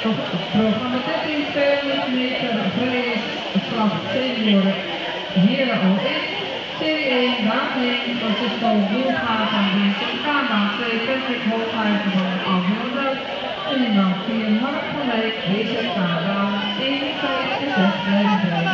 Programma 13 200 meter vreesslag senioren heren al in. C1 Wageningen, Francisco Boelgaard Vincent Kama. 2 Patrick Hooghuizen van Alvin Duik. En dan 4 Mark van Wijk, Wezert Kama. 1, 2, 6, 6 blijven